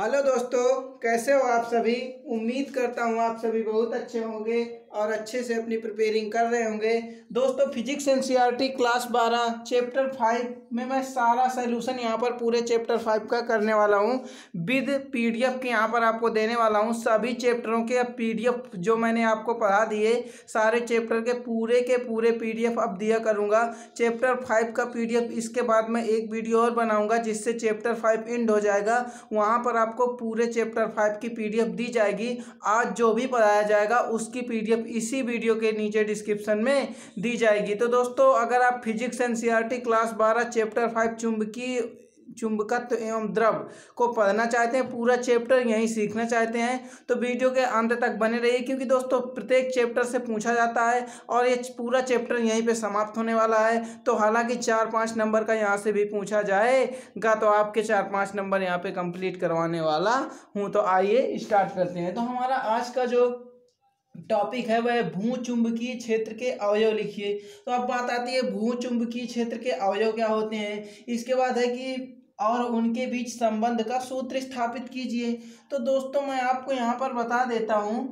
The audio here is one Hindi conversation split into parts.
हेलो दोस्तों कैसे हो आप सभी? उम्मीद करता हूँ आप सभी बहुत अच्छे होंगे। और अच्छे से अपनी प्रिपेयरिंग कर रहे होंगे। दोस्तों फिजिक्स एनसीईआरटी क्लास बारह चैप्टर फाइव में मैं सारा सोल्यूशन यहाँ पर पूरे चैप्टर फाइव का करने वाला हूँ। विद पीडीएफ के यहाँ पर आपको देने वाला हूँ। सभी चैप्टरों के अब पीडीएफ जो मैंने आपको पढ़ा दिए, सारे चैप्टर के पूरे के पूरे पीडीएफ अब दिया करूँगा। चैप्टर फाइव का पीडीएफ इसके बाद मैं एक वीडियो और बनाऊँगा जिससे चैप्टर फाइव एंड हो जाएगा। वहाँ पर आपको पूरे चैप्टर फाइव की पीडीएफ दी जाएगी। आज जो भी पढ़ाया जाएगा, उसकी पीडीएफ इसी वीडियो के नीचे डिस्क्रिप्शन में दी जाएगी। तो दोस्तों, अगर आप फिजिक्स एन क्लास बारह चैप्टर फाइव चुंबकीय, चुंबकत्व एवं द्रव को पढ़ना चाहते हैं, पूरा चैप्टर यहीं सीखना चाहते हैं तो वीडियो के अंत तक बने रहिए, क्योंकि दोस्तों, प्रत्येक चैप्टर से पूछा जाता है और ये पूरा चैप्टर यहीं पे समाप्त होने वाला है। तो हालाँकि चार पाँच नंबर का यहाँ से भी पूछा जाएगा तो आपके चार पाँच नंबर यहाँ पे कंप्लीट करवाने वाला हूँ। तो आइए स्टार्ट करते हैं। तो हमारा आज का जो टॉपिक है वह भू चुंबकीय क्षेत्र के अवयव लिखिए। तो अब बात आती है भू चुंबकीय क्षेत्र के अवयव क्या होते हैं? इसके बाद है कि और उनके बीच संबंध का सूत्र स्थापित कीजिए। तो दोस्तों, मैं आपको यहाँ पर बता देता हूँ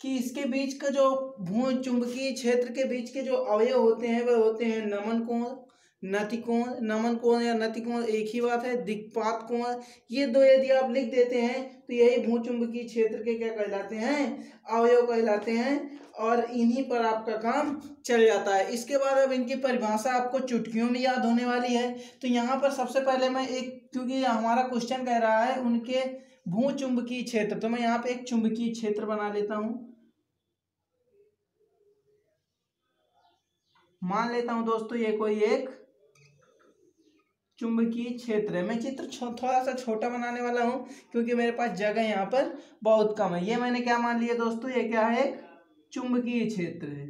कि इसके बीच का जो भू चुंबकीय क्षेत्र के बीच के जो अवयव होते हैं, वह होते हैं नमन कोण नतिकोण नमन कोण या नतिकोण एक ही बात है, दिक्पात कोण। ये दो यदि आप लिख देते हैं तो यही भूचुंबकीय क्षेत्र के क्या कहलाते हैं? अवयव कहलाते हैं, और इन्हीं पर आपका काम चल जाता है। इसके बाद अब इनकी परिभाषा आपको चुटकियों में याद होने वाली है। तो यहाँ पर सबसे पहले मैं एक, क्योंकि हमारा क्वेश्चन कह रहा है, उनके भू चुंबकीय क्षेत्र। तो मैं यहाँ पे एक चुंबकीय क्षेत्र बना लेता हूँ। मान लेता हूँ दोस्तों, ये कोई एक चुंबकीय क्षेत्र है। मैं चित्र थोड़ा सा छोटा बनाने वाला हूँ, क्योंकि मेरे पास जगह यहाँ पर बहुत कम है। ये मैंने क्या मान लिया दोस्तों? ये क्या है? चुंबकीय क्षेत्र है।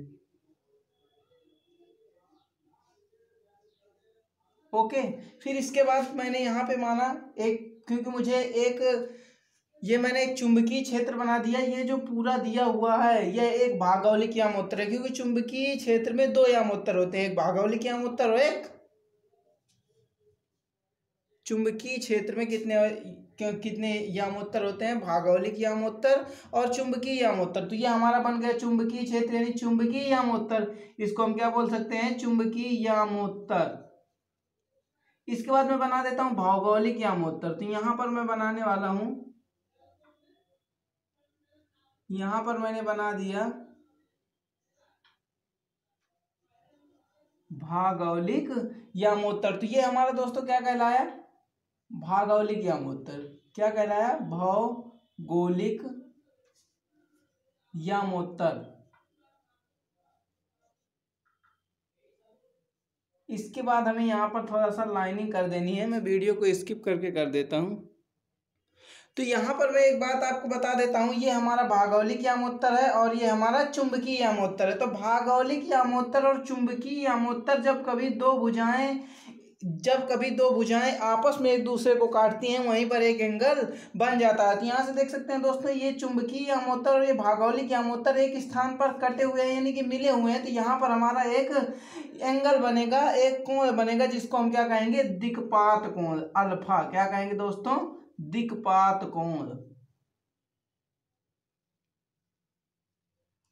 ओके, फिर इसके बाद मैंने यहाँ पे माना एक, क्योंकि मुझे एक, ये मैंने एक चुंबकीय क्षेत्र बना दिया। ये जो पूरा दिया हुआ है यह एक भागौलिक यामोत्तर है, क्योंकि चुंबकीय क्षेत्र में दो यामोत्तर होते हैं। एक भागौलिक यामोत्तर और एक चुंबकीय क्षेत्र में कितने कितने यामोत्तर होते हैं? भागौलिक यामोत्तर और चुंबकीय यामोत्तर। तो ये हमारा बन गया चुंबकीय क्षेत्र, यानी चुंबकीय यामोत्तर। इसको हम क्या बोल सकते हैं? चुंबकीय यामोत्तर। इसके बाद मैं बना देता हूँ भौगोलिक यामोत्तर। तो यहाँ पर मैं बनाने वाला हूँ। यहाँ पर मैंने बना दिया भागौलिक यामोत्तर। तो ये हमारा दोस्तों क्या कहलाया? भागौलिक यामोत्तर क्या कहलाया भौगोलिक यामोत्तर। इसके बाद हमें यहाँ पर थोड़ा सा लाइनिंग कर देनी है। मैं वीडियो को स्किप करके कर देता हूँ। तो यहाँ पर मैं एक बात आपको बता देता हूँ। ये हमारा भागौलिक यामोत्तर है और ये हमारा चुंबकीय यामोत्तर है। तो भागौलिक यामोत्तर और चुंबकीय यामोत्तर जब कभी दो भुजाएँ जब कभी दो भुजाएँ आपस में एक दूसरे को काटती हैं, वहीं पर एक एंगल बन जाता है। तो यहाँ से देख सकते हैं दोस्तों, ये चुंबकीय यामोत्तर और ये भागौलिक यामोत्तर एक स्थान पर कटे हुए हैं, यानी कि मिले हुए हैं। तो यहाँ पर हमारा एक एंगल बनेगा, एक कोण बनेगा, जिसको हम क्या कहेंगे? दिक्पात कोण, अल्फ़ा। क्या कहेंगे दोस्तों? दिक्पात कोण।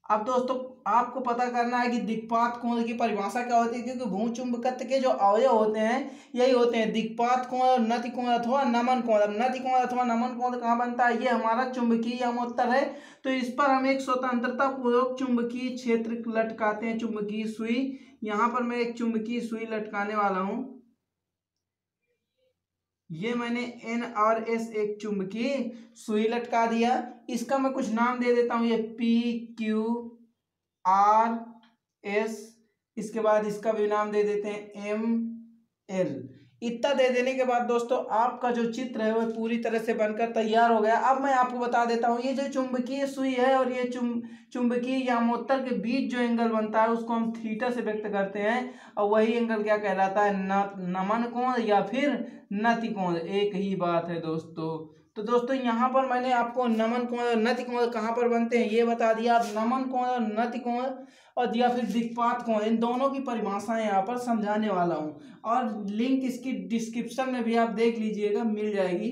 अब दोस्तों, आपको पता करना है कि दिक्पात कोण की परिभाषा क्या होती है? क्योंकि भू चुंबकत्व के जो अवयव होते हैं, यही होते हैं दिक्पात कोण और नति कोण अथवा नमन कोण। अब नति कोण अथवा नमन कोण कहाँ बनता है? ये हमारा चुंबकीय यमोत्तर है। तो इस पर हम एक स्वतंत्रता पूर्वक चुंबकीय क्षेत्र लटकाते हैं, चुंबकीय सुई। यहाँ पर मैं एक चुंबकीय सुई लटकाने वाला हूँ। ये मैंने एन आर एस एक चुंबकीय सुई लटका दिया। इसका मैं कुछ नाम दे देता हूँ, ये पी क्यू आर एस इसके बाद इसका भी नाम दे देते हैं एम एल इतना दे देने के बाद दोस्तों, आपका जो चित्र है वह पूरी तरह से बनकर तैयार हो गया। अब मैं आपको बता देता हूँ, ये जो चुंबकीय सुई है और ये चुम चुंबकीय या यामोत्तर के बीच जो एंगल बनता है, उसको हम थीटा से व्यक्त करते हैं और वही एंगल क्या कहलाता है? न, नमन कोण या फिर नति कोण। एक ही बात है दोस्तों। तो दोस्तों, यहाँ पर मैंने आपको नमन कोण और नति कोण कहाँ पर बनते हैं, ये बता दिया। आप नमन कोण और नति कोण और या फिर दिक्पात कोण इन दोनों की परिभाषाएँ यहाँ पर समझाने वाला हूँ। और लिंक इसकी डिस्क्रिप्शन में भी आप देख लीजिएगा, मिल जाएगी।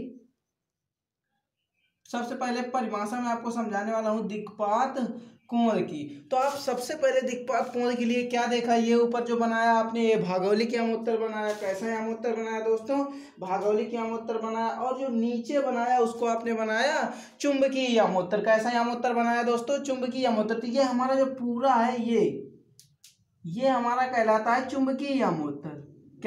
सबसे पहले परिभाषा में आपको समझाने वाला हूँ दिक्पात कुंवर की। तो आप सबसे पहले दिक्पात कुंवर के लिए क्या देखा? ये ऊपर जो बनाया आपने, ये भागौली भागौलिक यामोत्तर बनाया, कैसा यामोत्तर बनाया दोस्तों? भागौली भागौलिक यामोत्तर बनाया और जो नीचे बनाया, उसको आपने बनाया चुंबकीय यामोत्तर कैसा यामोत्तर बनाया दोस्तों? चुंबकीय यामोत्तर तो ये हमारा जो पूरा है, ये ये हमारा कहलाता है चुंबकीय यामोत्तर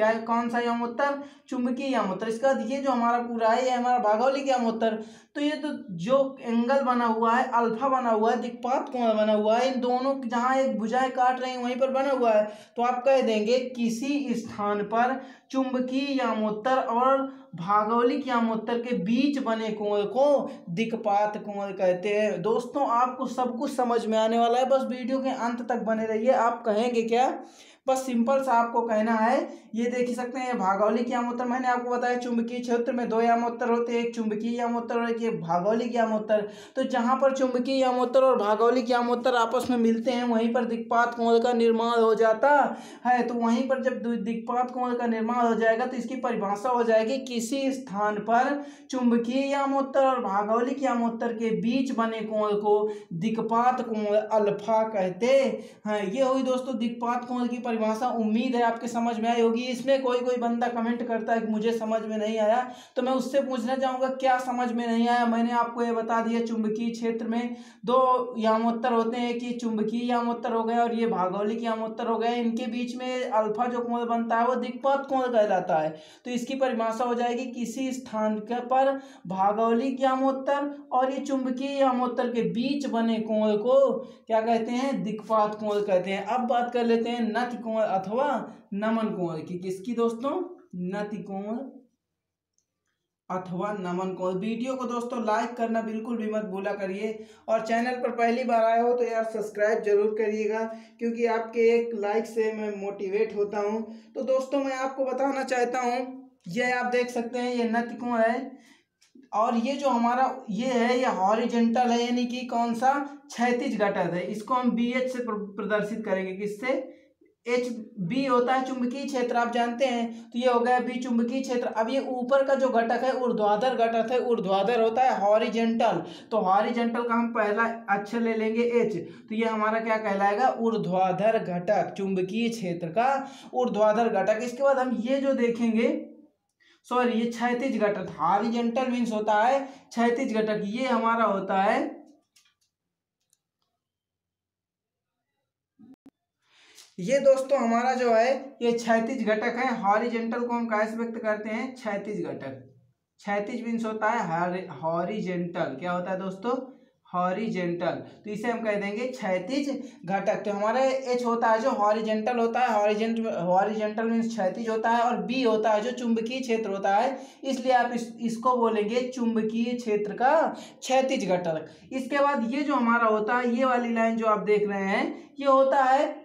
क्या कौन सा यमोत्तर चुंबकीय यमोत्तर इसका बाद ये जो हमारा पूरा है, ये हमारा भागौलिक यमोत्तर तो ये तो जो एंगल बना हुआ है, अल्फ़ा बना हुआ है, दिक्पात कोण बना हुआ है, इन दोनों जहाँ एक भुजाएँ काट रही वहीं पर बना हुआ है। तो आप कह देंगे किसी स्थान पर चुंबकीय यामोत्तर और भागौलिक यामोत्तर के बीच बने कोण को दिक्पात कोण कहते हैं। दोस्तों, आपको सब कुछ समझ में आने वाला है। बस वीडियो के अंत तक बने रहिए। आप कहेंगे क्या? बस सिंपल सा आपको कहना है, ये देख सकते हैं भागौलिक यामोत्तर मैंने आपको बताया चुंबकीय क्षेत्र में दो यामोत्तर होते हैं, एक चुंबकीय यामोत्तर और एक भागौलिक यामोत्तर तो जहाँ पर चुंबकीय यामोत्तर और भागौलिक यामोत्तर आपस में मिलते हैं, वहीं पर दिक्पात कोण का निर्माण हो जाता है। तो वहीं पर जब दिक्पात कोण का निर्माण हो जाएगा तो इसकी परिभाषा हो जाएगी किसी स्थान पर चुंबकीय यामोत्तर और भागौलिक यामोत्तर के बीच बने कोण को दिक्पात कोण अल्फ़ा कहते हैं। ये हुई दोस्तों दिक्पात कोण की उम्मीद है आपके समझ में आई होगी। इसमें कोई कोई बंदा कमेंट करता है कि मुझे समझ में नहीं आया तो मैं उससे पूछना चाहूँगा, क्या समझ में नहीं आया? मैंने आपको ये बता दिया, चुंबकीय क्षेत्र में दो यामोत्तर होते हैं कि चुंबकीय यामोत्तर हो गए और ये भागौलिक यामोत्तर हो गए। इनके बीच में अल्फ़ा जो कोण बनता है, वो दिक्पात कोण कहलाता है। तो इसकी परिभाषा हो जाएगी किसी स्थान के पर भागौलिक यामोत्तर और ये चुंबकीय यामोत्तर के बीच बने कोण को, क्या कहते हैं? दिक्पात कोण कहते हैं। अब बात कर लेते हैं नथ कोण अथवा नमन कोण, की किसकी दोस्तों? नति कोण अथवा नमन कोण। वीडियो को दोस्तों लाइक करना बिल्कुल भी मत भूला करिए। और चैनल पर पहली बार आए हो तो यार सब्सक्राइब ज़रूर करिएगा, क्योंकि आपके एक लाइक से मैं मोटिवेट होता हूँ। तो दोस्तों, मैं आपको बताना चाहता हूँ, ये आप देख सकते हैं, ये नति कोण है। और ये जो हमारा, ये है, ये हॉरिजेंटल है, यानी कि कौन सा? क्षैतिज घटक है। इसको हम बी एच से प्रदर्शित करेंगे, किससे? एच बी होता है चुंबकीय क्षेत्र, आप जानते हैं तो ये हो गया बी चुंबकीय क्षेत्र। अब ये ऊपर का जो घटक है, ऊर्ध्वाधर घटक है, ऊर्ध्वाधर होता है हॉरिजेंटल तो हॉरिजेंटल का हम पहला अक्षर ले लेंगे एच तो ये हमारा क्या कहलाएगा? ऊर्ध्वाधर घटक, चुंबकीय क्षेत्र का ऊर्ध्वाधर घटक। इसके बाद हम ये जो देखेंगे सॉरी ये क्षैतिज घटक हॉरिजेंटल मीन्स होता है क्षैतिज घटक। ये हमारा होता है ये दोस्तों हमारा जो है, ये क्षैतिज घटक है हॉरिजेंटल को हम कैसे व्यक्त करते हैं? क्षैतिज घटक। क्षैतिज मीन्स होता है हॉरिजेंटल क्या होता है दोस्तों? हॉरिजेंटल तो इसे हम कह देंगे क्षैतिज घटक। तो हमारा एच होता है जो हॉरिजेंटल होता है हॉरिजेंट हॉरिजेंटल मीन्स क्षैतिज होता है और बी होता है जो चुंबकीय क्षेत्र होता है। इसलिए आप इस, इसको बोलेंगे चुंबकीय क्षेत्र का क्षैतिज घटक। इसके बाद ये जो हमारा होता है, ये वाली लाइन जो आप देख रहे हैं, ये होता है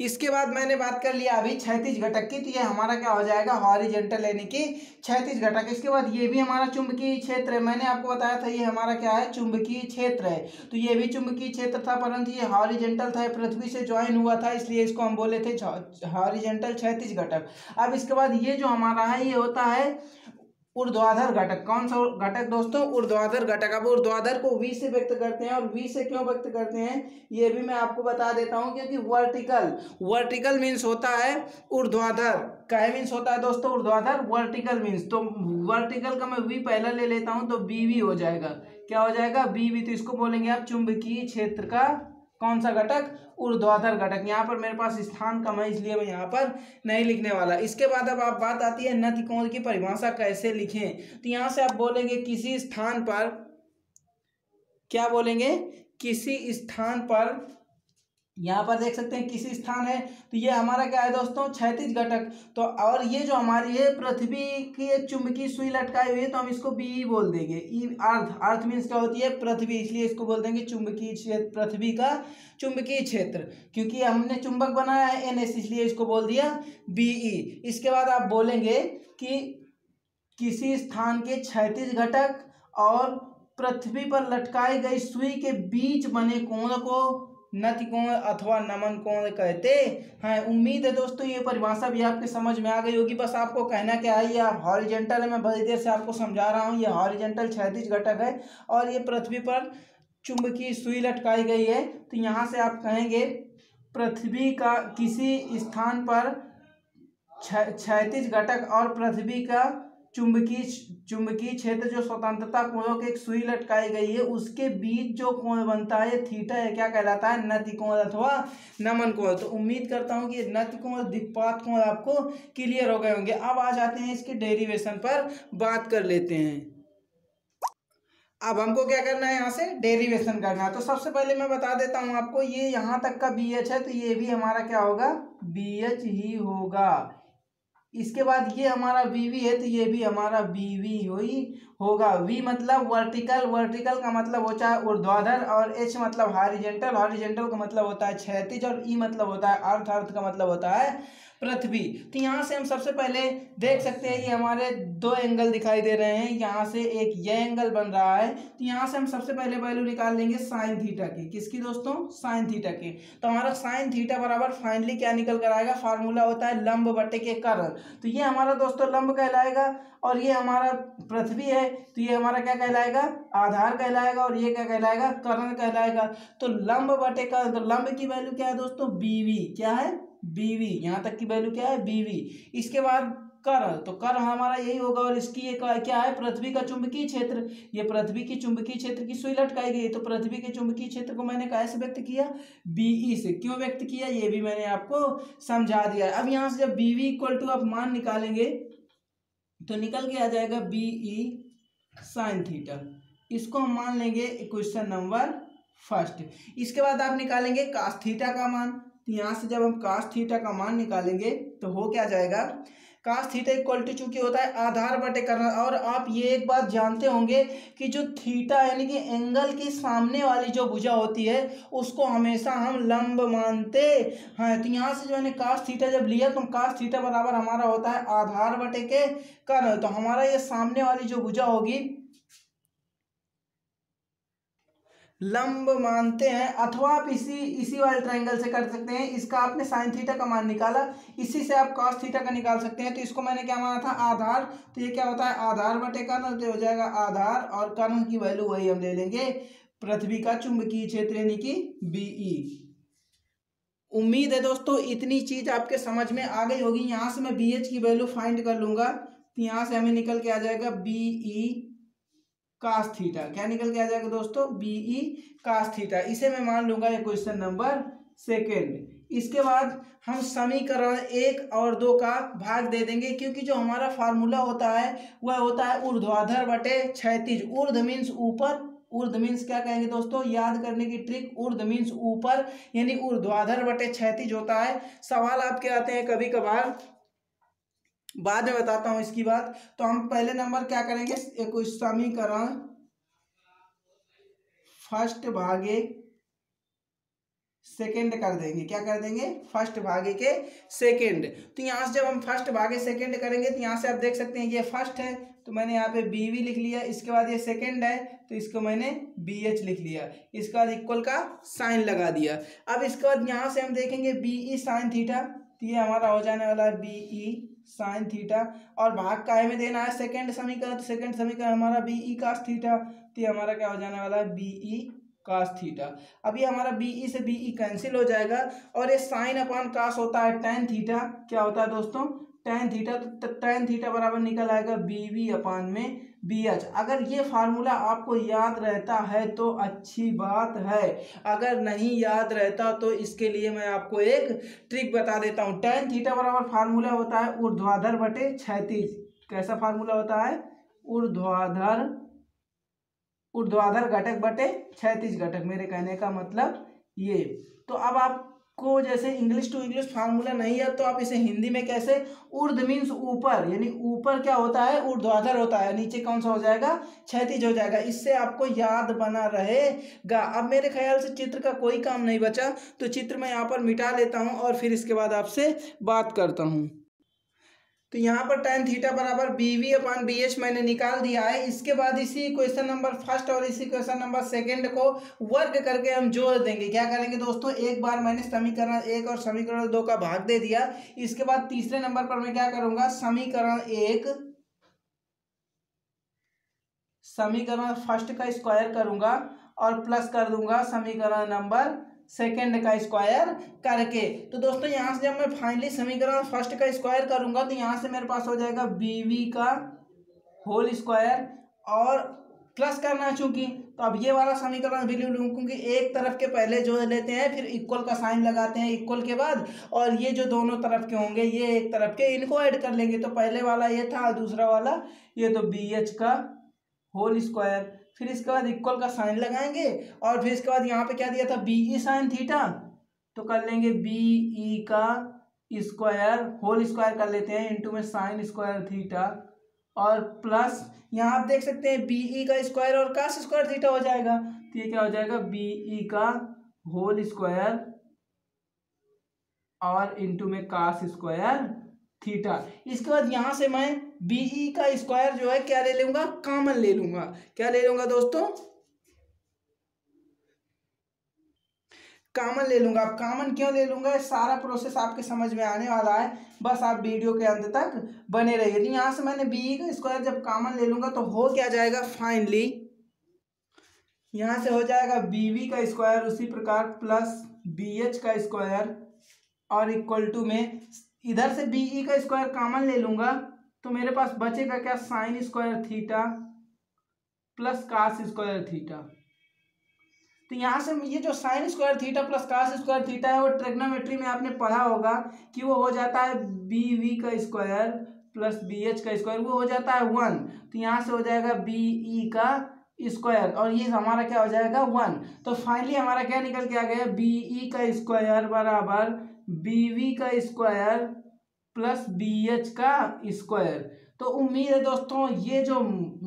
इसके बाद मैंने बात कर लिया अभी छैतीस घटक की तो ये हमारा क्या हो जाएगा? हॉरिजेंटल यानी कि छैतीस घटक। इसके बाद ये भी हमारा चुंबकीय क्षेत्र है। मैंने आपको बताया था ये हमारा क्या है? चुंबकीय क्षेत्र है। तो ये भी चुंबकीय क्षेत्र था, परंतु ये हॉरिजेंटल था पृथ्वी से ज्वाइन हुआ था, इसलिए इसको हम बोले थे हॉरिजेंटल छैतीस घटक। अब इसके बाद ये जो हमारा है, ये होता है ऊर्ध्वाधर घटक। कौन सा घटक दोस्तों? ऊर्ध्वाधर घटक। अब ऊर्ध्वाधर को वी से व्यक्त करते हैं और वी से क्यों व्यक्त करते हैं? ये भी मैं आपको बता देता हूँ क्योंकि वर्टिकल वर्टिकल मीन्स होता है ऊर्ध्वाधर। क्या मीन्स होता है दोस्तों? ऊर्ध्वाधर वर्टिकल मीन्स तो वर्टिकल का मैं वी पहला ले लेता हूँ तो बी वी हो जाएगा। क्या हो जाएगा? बी वी तो इसको बोलेंगे आप चुंबकीय क्षेत्र का कौन सा घटक? ऊर्ध्वाधर घटक। यहाँ पर मेरे पास स्थान कम है, इसलिए मैं यहाँ पर नहीं लिखने वाला। इसके बाद अब आप बात आती है नति कोण की परिभाषा कैसे लिखें? तो यहाँ से आप बोलेंगे किसी स्थान पर, क्या बोलेंगे? किसी स्थान पर यहाँ पर देख सकते हैं किसी स्थान है। तो ये हमारा क्या है दोस्तों? क्षैतिज घटक। तो और ये जो हमारी है पृथ्वी की एक चुंबकीय सुई लटकाई हुई है तो हम इसको बीई बोल देंगे। ई अर्थ अर्थ मीन्स क्या होती है? पृथ्वी। इसलिए इसको बोल देंगे चुंबकीय क्षेत्र, पृथ्वी का चुंबकीय क्षेत्र। क्योंकि हमने चुंबक बनाया है एन इसलिए इसको बोल दिया बीई इसके बाद आप बोलेंगे कि किसी स्थान के क्षैतिज घटक और पृथ्वी पर लटकाई गई सुई के बीच बने कोण को नति कोण अथवा नमन कोण कहते हैं। उम्मीद है दोस्तों, ये परिभाषा भी आपके समझ में आ गई होगी। बस आपको कहना क्या है, ये आप हॉरिजेंटल है, मैं बड़ी देर से आपको समझा रहा हूँ। ये हॉरिजेंटल क्षैतिज घटक है और ये पृथ्वी पर चुंबकीय सुई लटकाई गई है। तो यहाँ से आप कहेंगे, पृथ्वी का किसी स्थान पर क्षैतिज घटक और पृथ्वी का चुंबकीय चुंबकीय क्षेत्र जो स्वतंत्रता कोणों के एक सुई लटकाई गई है, उसके बीच जो कोण बनता है थीटा है, क्या कहलाता है? नति कोण अथवा नमन कोण। तो उम्मीद करता हूँ कि नति कोण दिक्पात कोण आपको क्लियर हो गए होंगे। अब आ जाते हैं इसके डेरिवेशन पर बात कर लेते हैं। अब हमको क्या करना है यहाँ से? डेरिवेशन करना है। तो सबसे पहले मैं बता देता हूँ आपको, ये यहाँ तक का बी एच है तो ये भी हमारा क्या होगा? बी एच ही होगा। इसके बाद ये हमारा बीवी है तो ये भी हमारा बीवी वी ही होगा। वी मतलब वर्टिकल वर्टिकल का मतलब होता है ऊर्ध्वाधर और एच मतलब हॉरिजेंटल हॉरिजेंटल का मतलब होता है क्षैतिज और ई मतलब होता है अर्थ अर्थ का मतलब होता है पृथ्वी। तो यहाँ से हम सबसे पहले देख सकते हैं, ये हमारे दो एंगल दिखाई दे रहे हैं। यहाँ से एक ये एंगल बन रहा है। तो यहाँ से हम सबसे पहले वैल्यू निकाल लेंगे साइन थीटा की। किसकी दोस्तों? साइन थीटा की। तो हमारा साइन थीटा बराबर फाइनली क्या निकल कर आएगा? फार्मूला होता है लंब बटे के कर्ण तो ये हमारा दोस्तों लंब कहलाएगा और ये हमारा पृथ्वी है। तो ये हमारा क्या कहलाएगा? आधार कहलाएगा और ये क्या कहलाएगा? कर्ण कहलाएगा। तो लंब बटे का तो लंब की वैल्यू क्या है दोस्तों? बीवी क्या है? बीवी, यहाँ तक की वैल्यू क्या है? बीवी। इसके बाद कर तो कर हमारा यही होगा और इसकी एक क्या है? पृथ्वी का चुंबकीय क्षेत्र। ये पृथ्वी की चुंबकीय क्षेत्र की सुई लटकाई गई तो पृथ्वी के चुंबकीय क्षेत्र को मैंने कैसे व्यक्त किया? बीई से। क्यों व्यक्त किया? ये भी मैंने आपको समझा दिया अब यहाँ से जब बीवी इक्वल टू आप मान निकालेंगे तो निकल के आ जाएगा बीई साइन थीटा इसको हम मान लेंगे क्वेश्चन नंबर फ़र्स्ट इसके बाद आप निकालेंगे कास थीटा का मान। तो यहाँ से जब हम कास थीटा का मान निकालेंगे तो हो क्या जाएगा? कास थीटा इक्वल टू चूँकि होता है आधार बटे करना और आप ये एक बात जानते होंगे कि जो थीटा यानी कि एंगल की सामने वाली जो भुजा होती है, उसको हमेशा हम लंब मानते हैं। तो यहाँ से जो मैंने कास थीटा जब लिया तो कास थीटा बराबर हमारा होता है आधार बटे के कर्ण। तो हमारा ये सामने वाली जो भुजा होगी लंब मानते हैं, अथवा आप इसी इसी वाले ट्रायंगल से कर सकते हैं। इसका आपने साइन थीटा का मान निकाला। इसी से आप कॉस थीटा का निकाल सकते हैं। तो इसको मैंने क्या माना था? आधार। तो ये क्या होता है? आधार बटे कर्ण तो हो जाएगा आधार, और कर्ण की वैल्यू वही हम ले लेंगे। पृथ्वी का चुंबकीय क्षेत्र यानी कि बीई उम्मीद है दोस्तों, इतनी चीज़ आपके समझ में आ गई होगी। यहाँ से मैं बी एच की वैल्यू फाइंड कर लूँगा। तो यहाँ से हमें निकल के आ जाएगा बीई कास थीटा क्या निकल के आ जाएगा दोस्तों? बीई कास थीटा इसे मैं मान लूँगा ये क्वेश्चन नंबर सेकेंड इसके बाद हम समीकरण एक और दो का भाग दे देंगे, क्योंकि जो हमारा फार्मूला होता है, वह होता है ऊर्ध्वाधर बटे क्षैतिज। ऊर्ध मीन्स ऊपर। ऊर्ध मीन्स क्या कहेंगे दोस्तों? याद करने की ट्रिक ऊर्ध मीन्स ऊपर, यानी ऊर्ध्वाधर बटे क्षैतिज होता है। सवाल आपके आते हैं कभी कभार बाद में बताता हूँ इसकी बात। तो हम पहले नंबर क्या करेंगे? एक समीकरण फ़र्स्ट भागे सेकेंड कर देंगे। क्या कर देंगे? फ़र्स्ट भागे के सेकेंड। तो यहाँ से जब हम फ़र्स्ट भागे सेकेंड करेंगे तो यहाँ से आप देख सकते हैं ये फ़र्स्ट है। तो मैंने यहाँ पे बी वी लिख लिया। इसके बाद ये सेकेंड है। तो इसको मैंने बी एच लिख लिया। इसके बाद इक्वल का साइन लगा दिया। अब इसके बाद यहाँ से हम देखेंगे बी ई साइन थीटा तो ये हमारा हो जाने वाला है बी ई साइन थीटा और भाग काय में देना है सेकेंड समीकरण तो सेकेंड समीकरण हमारा बी ई कास थीटा तो ये हमारा क्या हो जाने वाला है? बी ई कास थीटा अब ये हमारा बी ई से बी ई कैंसिल हो जाएगा और ये साइन अपॉन कास होता है टेन थीटा क्या होता है दोस्तों? टेन थीटा तो टेन थीटा बराबर निकल आएगा बी वी अपान में। बी एच अगर ये फार्मूला आपको याद रहता है तो अच्छी बात है। अगर नहीं याद रहता तो इसके लिए मैं आपको एक ट्रिक बता देता हूँ। टेन थीटा बराबर फार्मूला होता है ऊर्ध्वाधर बटे छैतीस कैसा फार्मूला होता है? ऊर्ध्वाधर ऊर्ध्वाधर घटक बटे छैतीस घटक। मेरे कहने का मतलब ये। तो अब आप को जैसे इंग्लिश टू इंग्लिश फार्मूला नहीं है तो आप इसे हिंदी में कैसे? उर्द मीन्स ऊपर, यानी ऊपर क्या होता है? ऊर्ध्वाधर होता है। नीचे कौन सा हो जाएगा? क्षतिज हो जाएगा। इससे आपको याद बना रहेगा। अब मेरे ख्याल से चित्र का कोई काम नहीं बचा तो चित्र मैं यहाँ पर मिटा लेता हूँ और फिर इसके बाद आपसे बात करता हूँ। तो यहाँ पर टेन थीटा बराबर B V upon B H मैंने निकाल दिया है। इसके बाद इसी क्वेश्चन नंबर फ़र्स्ट और इसी क्वेश्चन नंबर सेकंड को वर्क करके हम जोड़ देंगे। क्या करेंगे दोस्तों? एक बार मैंने समीकरण एक और समीकरण दो का भाग दे दिया। इसके बाद तीसरे नंबर पर मैं क्या करूँगा? समीकरण एक, समीकरण फ़र्स्ट का स्क्वायर करूँगा और प्लस कर दूँगा समीकरण नंबर सेकेंड का स्क्वायर करके। तो दोस्तों, यहाँ से जब मैं फाइनली समीकरण फ़र्स्ट का स्क्वायर करूँगा तो यहाँ से मेरे पास हो जाएगा बी वी का होल स्क्वायर और प्लस करना चूँकि। तो अब ये वाला समीकरण भी लूँ, क्योंकि एक तरफ़ के पहले जो लेते हैं, फिर इक्वल का साइन लगाते हैं इक्वल के बाद, और ये जो दोनों तरफ़ के होंगे, ये एक तरफ़ के, इनको ऐड कर लेंगे। तो पहले वाला ये था दूसरा वाला ये तो बी एच का होल स्क्वायर फिर इसके बाद इक्वल का साइन लगाएँगे और फिर इसके बाद यहाँ पे क्या दिया था? बी ई साइन थीटा तो कर लेंगे बी ई का स्क्वायर होल स्क्वायर कर लेते हैं इंटू में साइन स्क्वायर थीटा और प्लस यहाँ आप देख सकते हैं बी ई का स्क्वायर और कास स्क्वायर थीटा हो जाएगा। तो ये क्या हो जाएगा? बी ई का होल स्क्वायर और इंटू में कास स्क्वायर थीटा इसके बाद यहाँ से मैं बीई का स्क्वायर जो है, क्या ले लूँगा? कॉमन ले लूँगा। क्या ले लूँगा दोस्तों? कॉमन ले लूँगा। अब कॉमन क्यों ले लूँगा? सारा प्रोसेस आपके समझ में आने वाला है। बस आप वीडियो के अंत तक बने रहिए। तो यहाँ से मैंने बीई का स्क्वायर जब कॉमन ले लूँगा तो हो क्या जाएगा? फाइनली यहाँ से हो जाएगा बीवी का स्क्वायर उसी प्रकार प्लस बी एच का स्क्वायर और इक्वल टू में इधर से बी ई का स्क्वायर कॉमन ले लूँगा। तो मेरे पास बचेगा क्या? Sine square theta plus cos square theta तो यहाँ से ये जो sine square theta plus cos square theta है, वो ट्रेग्नोमेट्री में आपने पढ़ा होगा कि वो हो जाता है बी वी का स्क्वायर प्लस बी एच का स्क्वायर वो हो जाता है वन तो यहाँ से हो जाएगा बी ई का स्क्वायर और ये हमारा क्या हो जाएगा? वन तो फाइनली हमारा क्या निकल के आ गया? बी ई का स्क्वायर बराबर बी वी का स्क्वायर प्लस बी एच का स्क्वायर। तो उम्मीद है दोस्तों, ये जो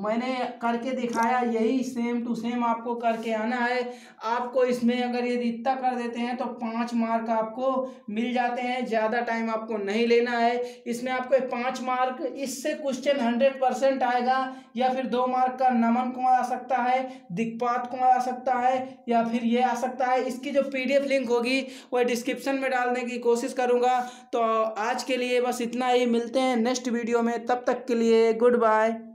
मैंने करके दिखाया, यही सेम टू सेम आपको करके आना है। आपको इसमें अगर ये इतना कर देते हैं तो पाँच मार्क आपको मिल जाते हैं। ज़्यादा टाइम आपको नहीं लेना है। इसमें आपको पाँच मार्क, इससे क्वेश्चन हंड्रेड परसेंट आएगा, या फिर दो मार्क का नमन कौन आ सकता है, दिक्पात कौन आ सकता है, या फिर ये आ सकता है। इसकी जो पीडीएफ लिंक होगी वह डिस्क्रिप्शन में डालने की कोशिश करूँगा। तो आज के लिए बस इतना ही। मिलते हैं नेक्स्ट वीडियो में। तब तक के लिए गुड बाय।